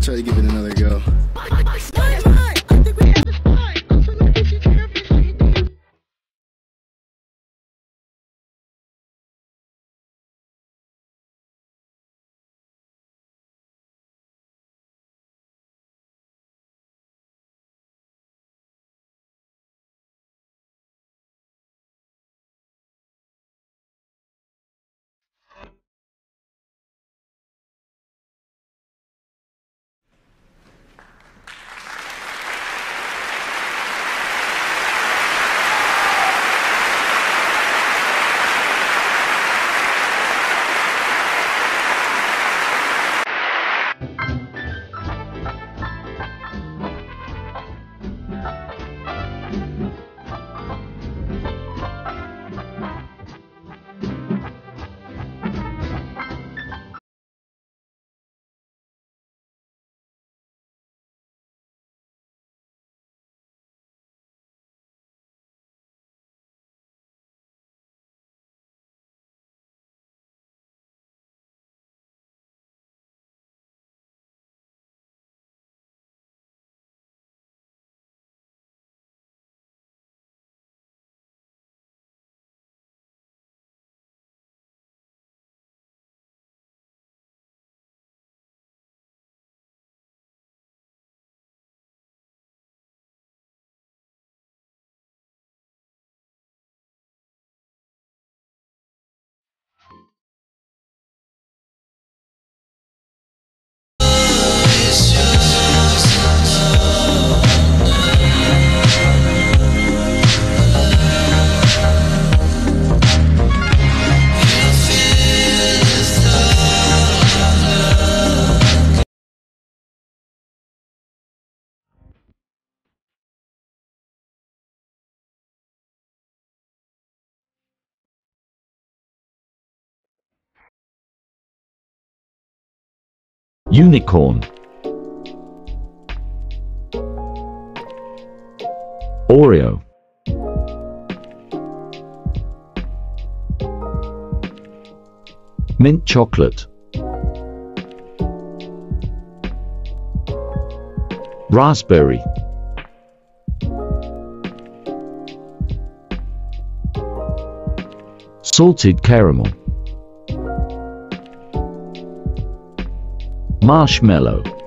I'll try to give it another go. Unicorn. Oreo. Mint chocolate. Raspberry. Salted caramel Marshmallow